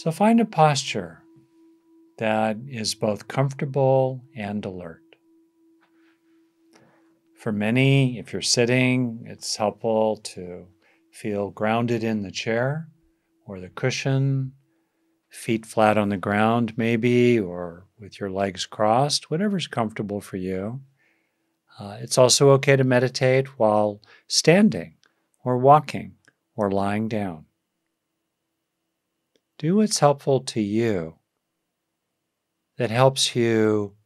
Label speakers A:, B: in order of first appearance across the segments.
A: So find a posture that is both comfortable and alert. For many, if you're sitting, it's helpful to feel grounded in the chair or the cushion, feet flat on the ground, maybe, or with your legs crossed, whatever's comfortable for you. Uh, it's also okay to meditate while standing or walking or lying down. Do what's helpful to you that helps you,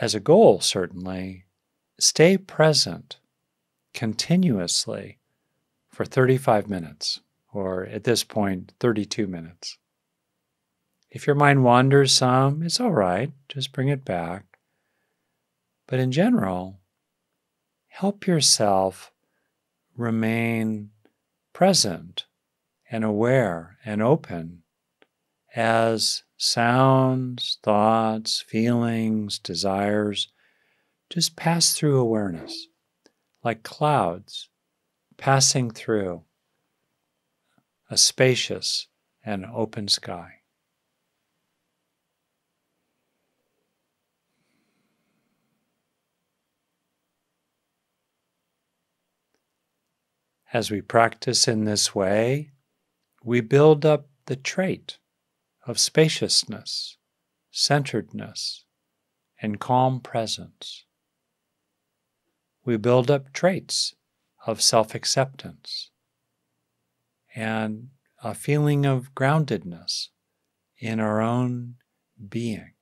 A: as a goal, certainly, stay present continuously for 35 minutes, or at this point, 32 minutes. If your mind wanders some, it's all right, just bring it back. But in general, help yourself remain present and aware and open as sounds, thoughts, feelings, desires just pass through awareness like clouds passing through a spacious and open sky. As we practice in this way, we build up the trait of spaciousness, centeredness, and calm presence. We build up traits of self acceptance and a feeling of groundedness in our own being.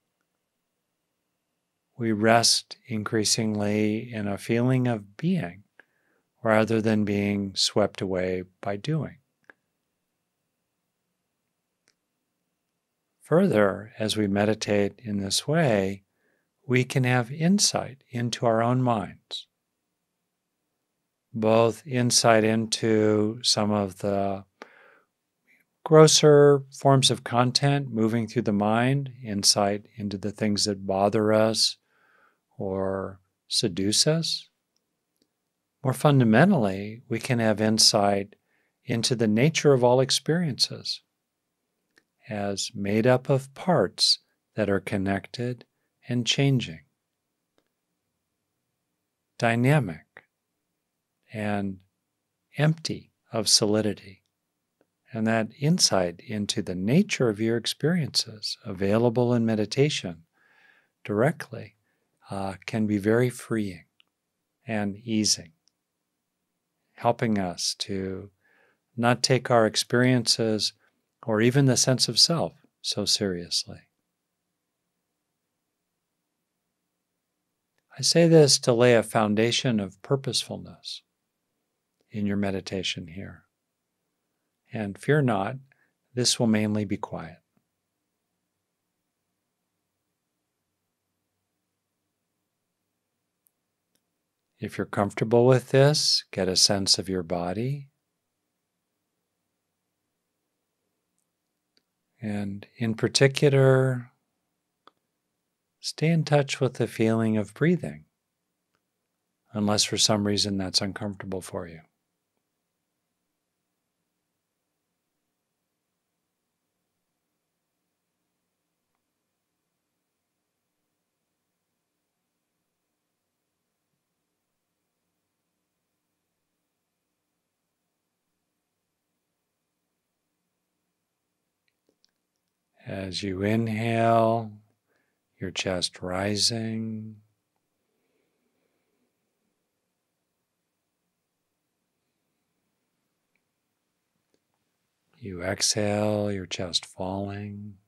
A: We rest increasingly in a feeling of being rather than being swept away by doing. Further, as we meditate in this way, we can have insight into our own minds, both insight into some of the grosser forms of content moving through the mind, insight into the things that bother us or seduce us. More fundamentally, we can have insight into the nature of all experiences as made up of parts that are connected and changing, dynamic, and empty of solidity. And that insight into the nature of your experiences available in meditation directly uh, can be very freeing and easing, helping us to not take our experiences or even the sense of self so seriously. I say this to lay a foundation of purposefulness in your meditation here. And fear not, this will mainly be quiet. If you're comfortable with this, get a sense of your body And in particular, stay in touch with the feeling of breathing, unless for some reason that's uncomfortable for you. As you inhale, your chest rising. You exhale, your chest falling.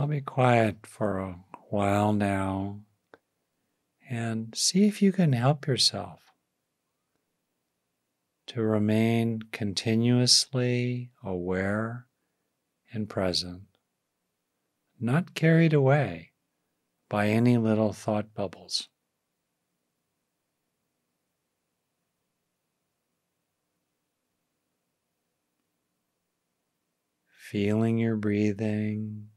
A: I'll be quiet for a while now and see if you can help yourself to remain continuously aware and present, not carried away by any little thought bubbles. Feeling your breathing.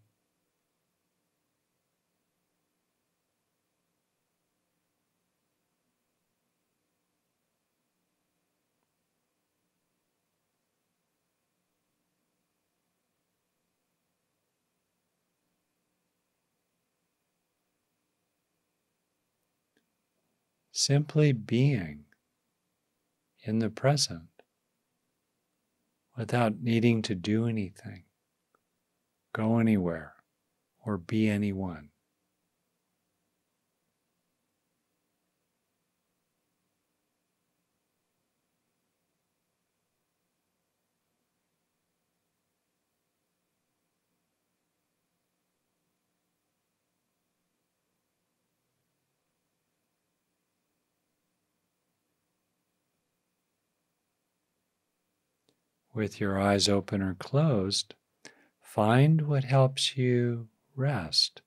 A: Simply being in the present without needing to do anything, go anywhere, or be anyone. With your eyes open or closed, find what helps you rest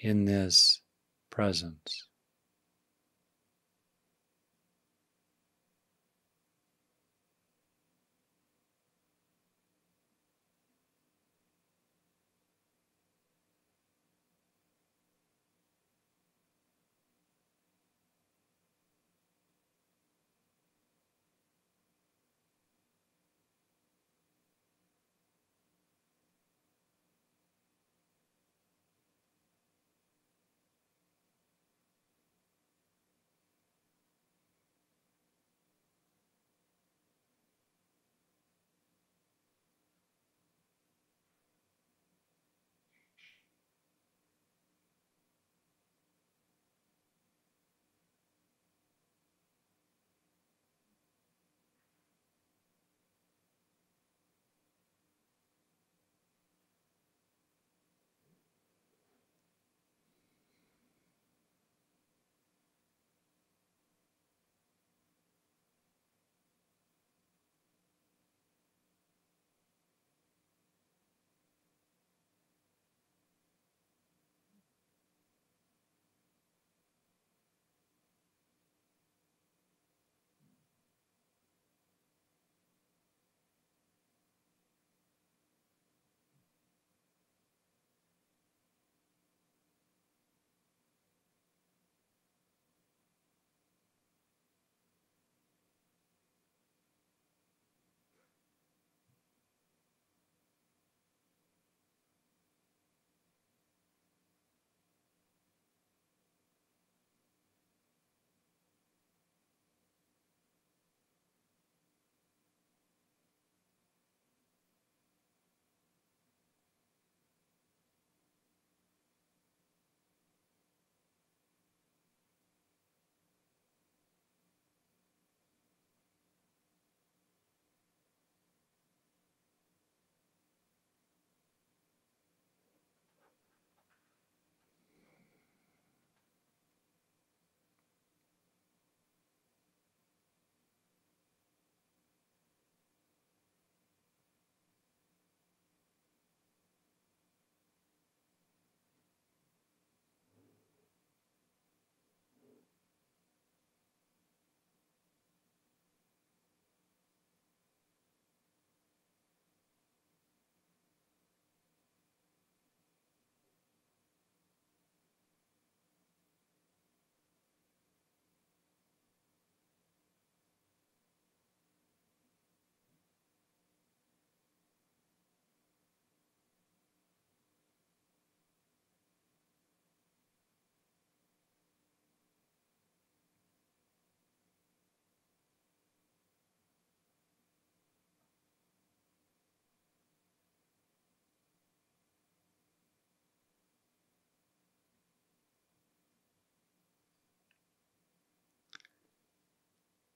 A: in this presence.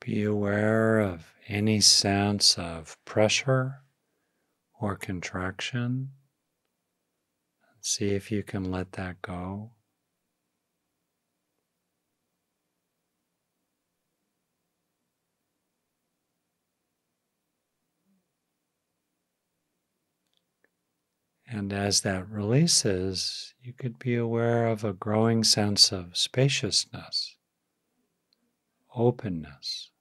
A: Be aware of any sense of pressure or contraction. See if you can let that go. And as that releases, you could be aware of a growing sense of spaciousness, openness.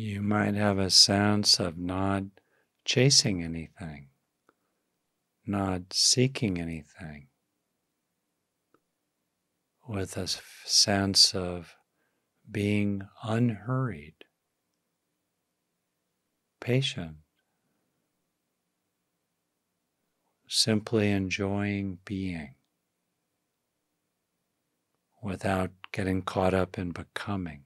A: You might have a sense of not chasing anything, not seeking anything, with a sense of being unhurried, patient, simply enjoying being without getting caught up in becoming.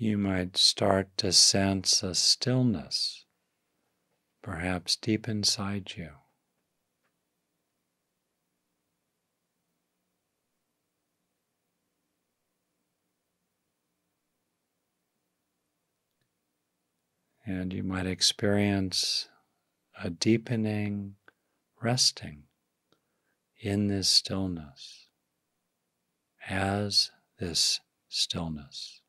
A: You might start to sense a stillness, perhaps deep inside you. And you might experience a deepening resting in this stillness as this stillness.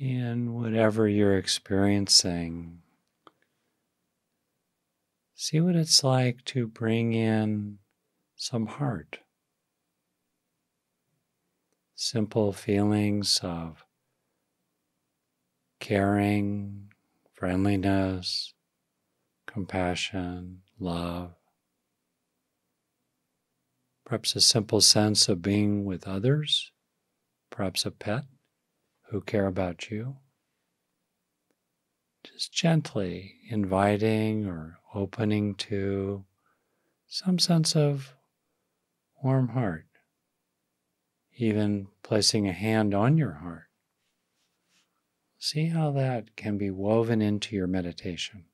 A: In whatever you're experiencing, see what it's like to bring in some heart. Simple feelings of caring, friendliness, compassion, love. Perhaps a simple sense of being with others, perhaps a pet who care about you. Just gently inviting or opening to some sense of warm heart, even placing a hand on your heart. See how that can be woven into your meditation.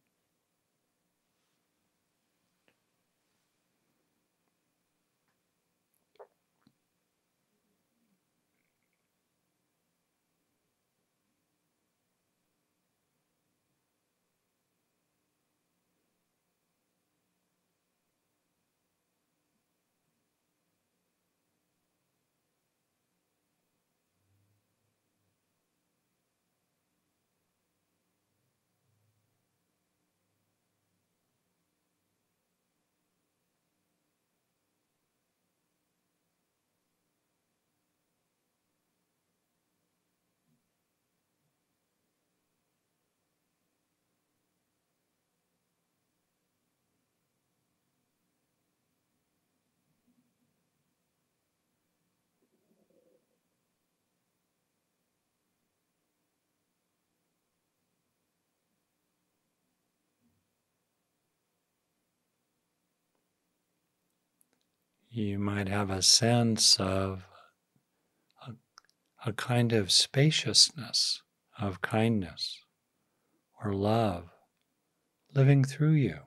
A: You might have a sense of a, a kind of spaciousness, of kindness or love living through you.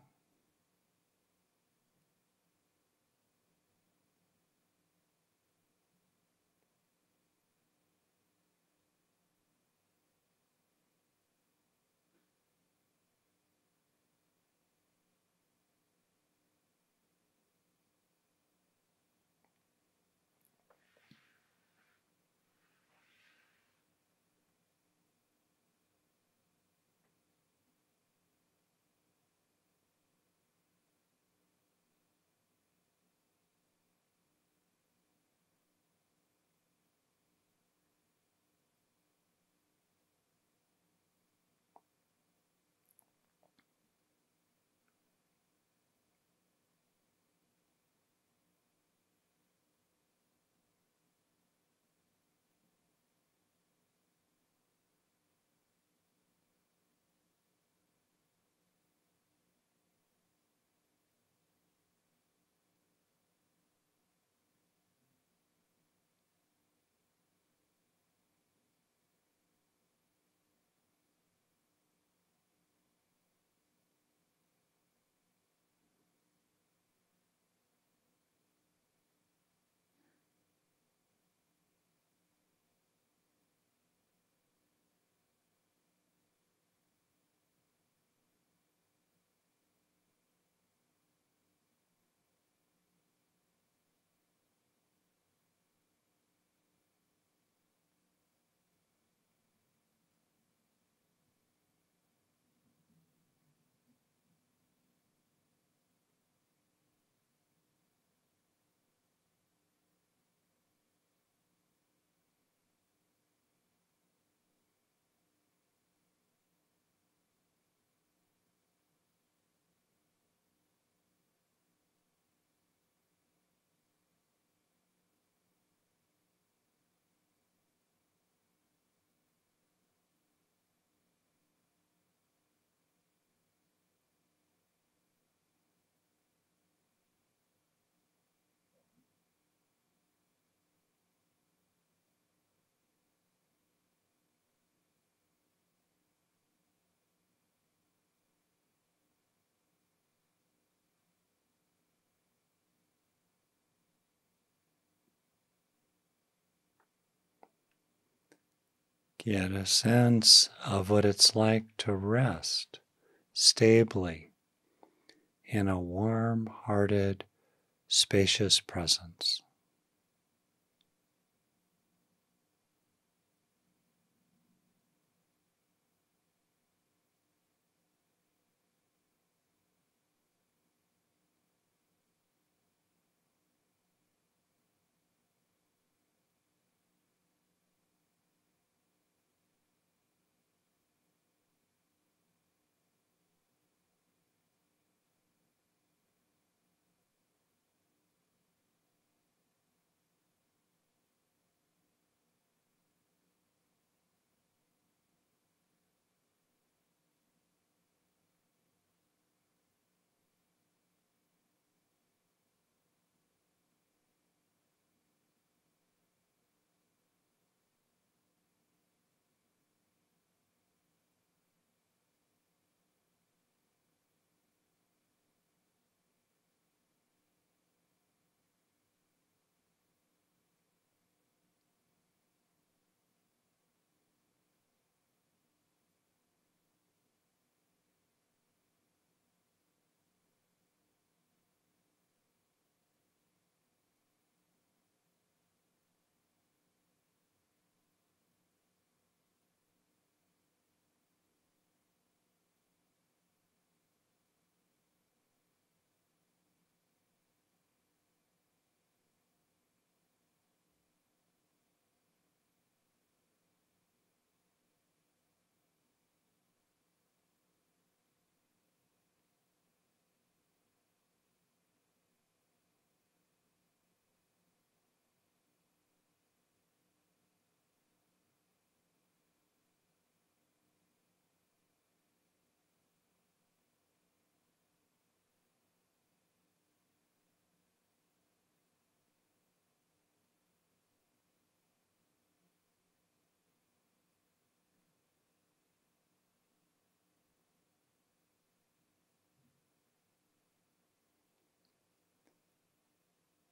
A: Get a sense of what it's like to rest stably in a warm hearted, spacious presence.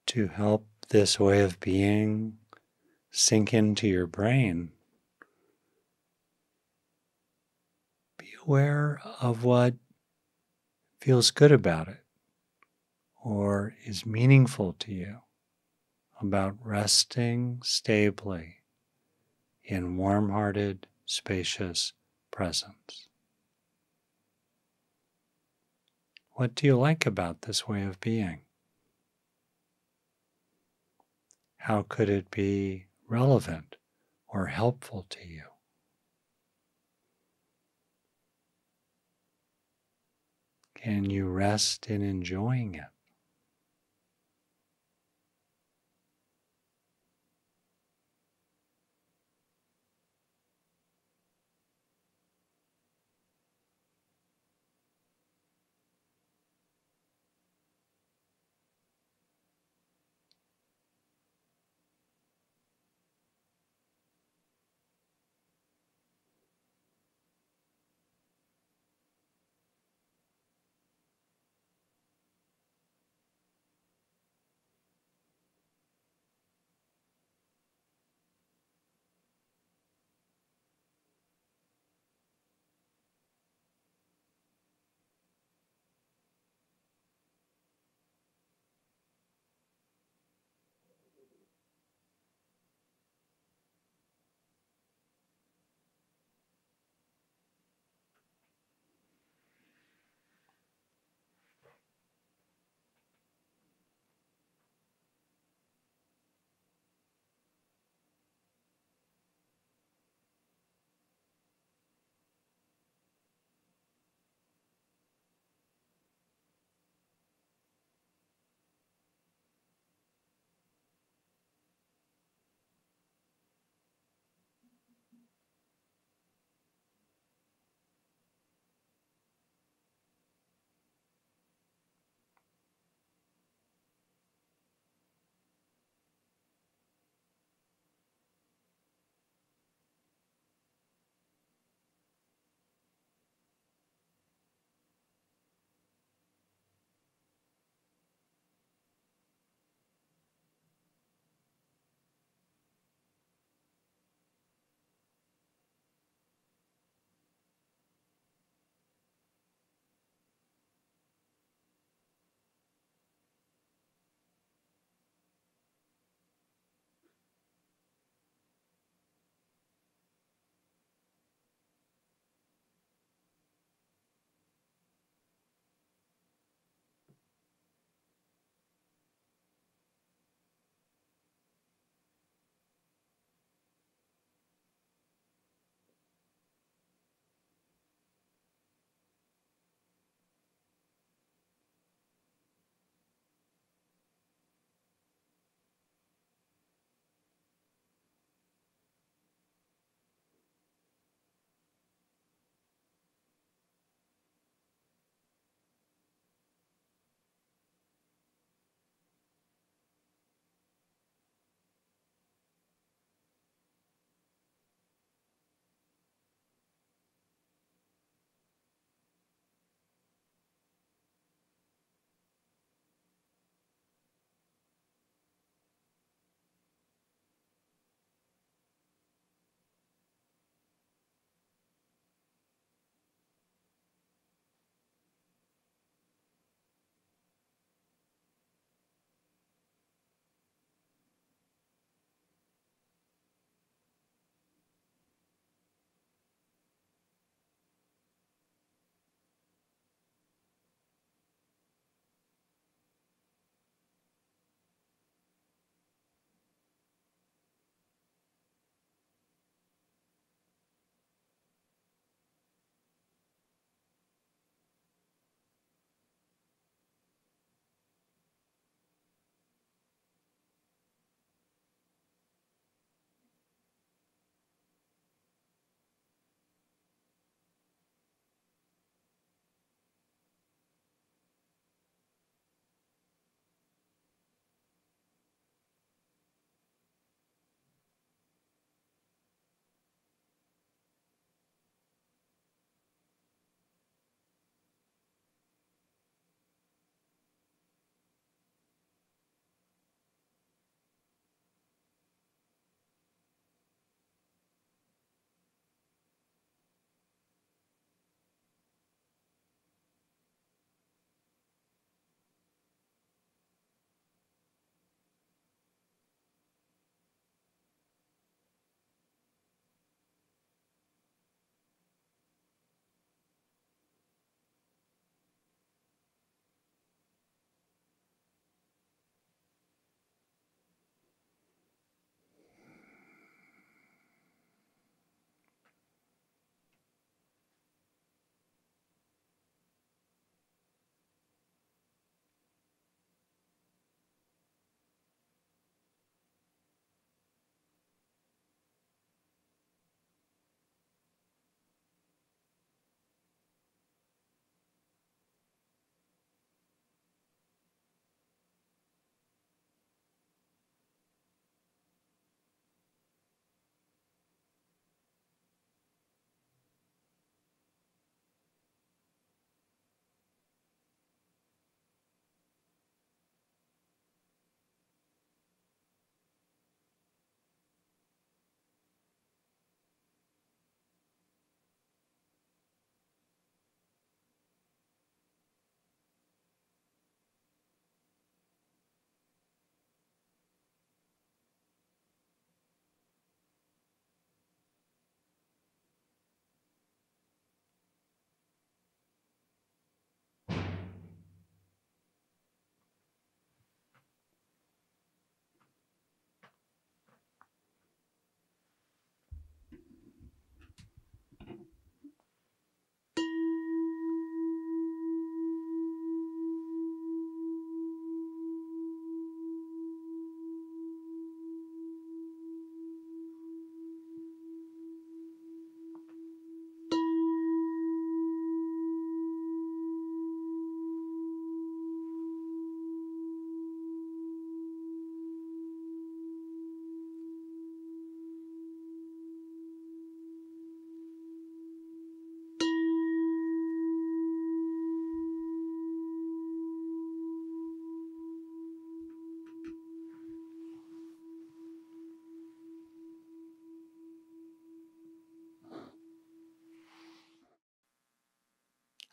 A: To help this way of being sink into your brain, be aware of what feels good about it or is meaningful to you about resting stably in warm hearted, spacious presence. What do you like about this way of being? How could it be relevant or helpful to you? Can you rest in enjoying it?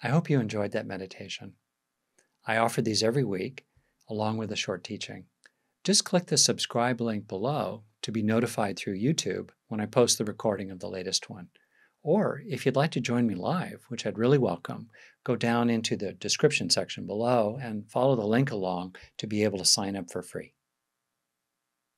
A: I hope you enjoyed that meditation. I offer these every week, along with a short teaching. Just click the subscribe link below to be notified through YouTube when I post the recording of the latest one. Or if you'd like to join me live, which I'd really welcome, go down into the description section below and follow the link along to be able to sign up for free.